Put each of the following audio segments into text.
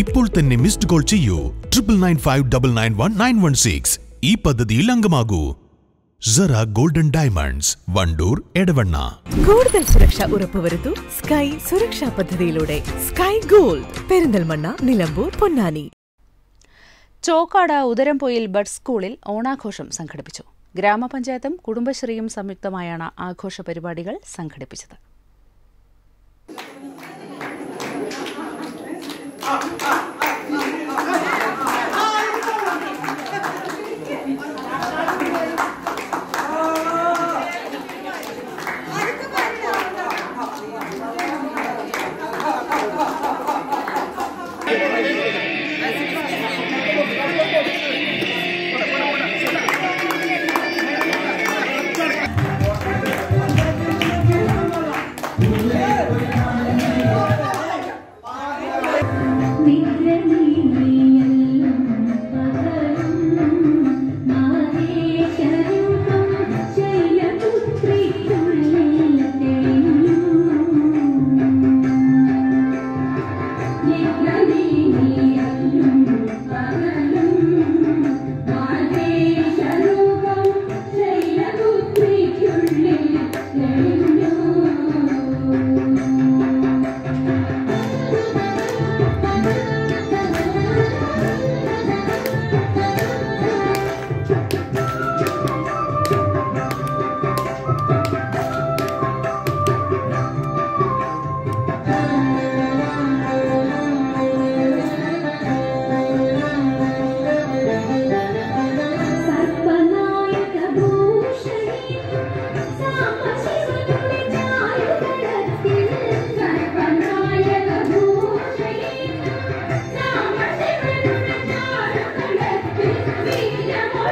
ഇപ്പോൾ തന്നെ missed call ചെയ്യൂ. Triple nine five double nine one nine one six ഈ പദ്ധതിയിൽ അംഗമാകൂ. Zara golden diamonds Wandoor Edavanna. കൂടുതൽ സുരക്ഷ ഉറപ്പുവരുത്തു സ്കൈ സുരക്ഷാ പദ്ധതിയിലൂടെ. Sky Gold Perinthalmanna Nilambur Ponnani. Chokkad Udarampoyil bud സ്കൂളിൽ ഓണാഘോഷം സംഘടിപ്പിച്ചു. ഗ്രാമപഞ്ചായത്തും കുടുംബശ്രീയും സംയുക്തമായാണ് ആഘോഷ പരിപാടികൾ സംഘടിപ്പിച്ചത്. ah, ah.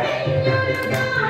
哎，咿呀呀。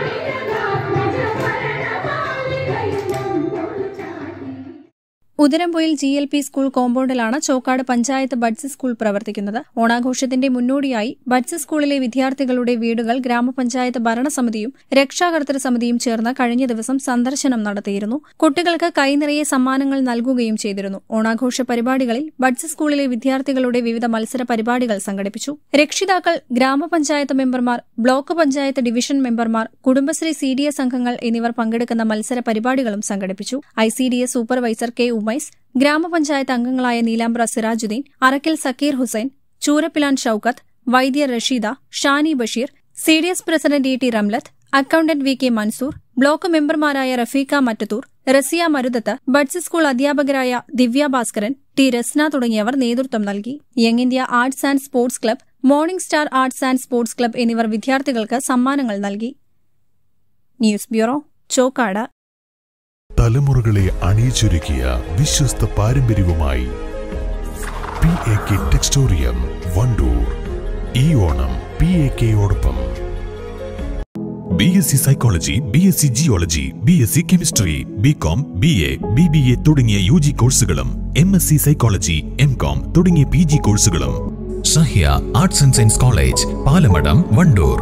Udarampoyil G L P school കോമ്പൗണ്ടിലാണ് Chokkad panchayat buds school പ്രവർത്തിക്കുന്നത്. ഓണാഘോഷത്തിന്റെ മുന്നോടിയായി ബഡ്സ് സ്കൂളിലെ വിദ്യാർത്ഥികളുടെ വീടുകൾ ഗ്രാമപഞ്ചായത്ത് ഭരണസമിതിയും രക്ഷാകർത്തൃ സമിതിയും ചേർന്ന് കഴിഞ്ഞ ദിവസം സന്ദർശനം നടത്തിയിരുന്നു. കുട്ടികൾക്ക് കൈനിറയെ സമ്മാനങ്ങൾ നൽകുകയും ചെയ്തിരുന്നു. ഓണാഘോഷ പരിപാടികളിൽ ബഡ്സ് സ്കൂളിലെ വിദ്യാർത്ഥികളുടെ വിവിധ മത്സര പരിപാടികൾ സംഘടിപ്പിച്ചു. രക്ഷിതാക്കൾ ഗ്രാമപഞ്ചായത്ത് മെമ്പർമാർ ബ്ലോക്ക് പഞ്ചായത്ത് ഡിവിഷൻ മെമ്പർമാർ കുടുംബശ്രീ സി ഡി എസ് അംഗങ്ങൾ എന്നിവർ പങ്കെടുക്കുന്ന മത്സര പരിപാടികളും സംഘടിപ്പിച്ചു. I C D S supervisor K Umais ഗ്രാമപഞ്ചായത്ത് അംഗങ്ങളായ Neelambra Sirajuddin Arakkal Zakir Hussain Choorappilan Shoukath Vaidya Rasheeda Shani Basheer C D S president E T Ramlath accountant V K Mansoor block മെമ്പർമാരായ റഫീഖ മറ്റത്തൂർ റസിയ മരുദത്ത് ബഡ്സ് സ്കൂൾ അധ്യാപകരായ ദിവ്യ ഭാസ്കരൻ ടി രസ്ന തുടങ്ങിയവർ നേതൃത്വം നൽകി. Young India arts and sports club morning star arts and sports club എന്നിവർ വിദ്യാർത്ഥികൾക്ക് സമ്മാനങ്ങൾ നൽകി. News bureau Chokkad. തലമുറകളെ അണിയിച്ചൊരുക്കിയ വിശ്വസ്ത പാരമ്പര്യവുമായി P A K textorium Wandoor ഈ Onam P A കെയോടൊപ്പം B S C psychology B S C geology B S C chemistry B com B A B B A തുടങ്ങിയ യു ജി കോഴ്സുകളും M S C psychology M com തുടങ്ങിയ P G കോഴ്സുകളും Sahya arts and science college Palamadam Wandoor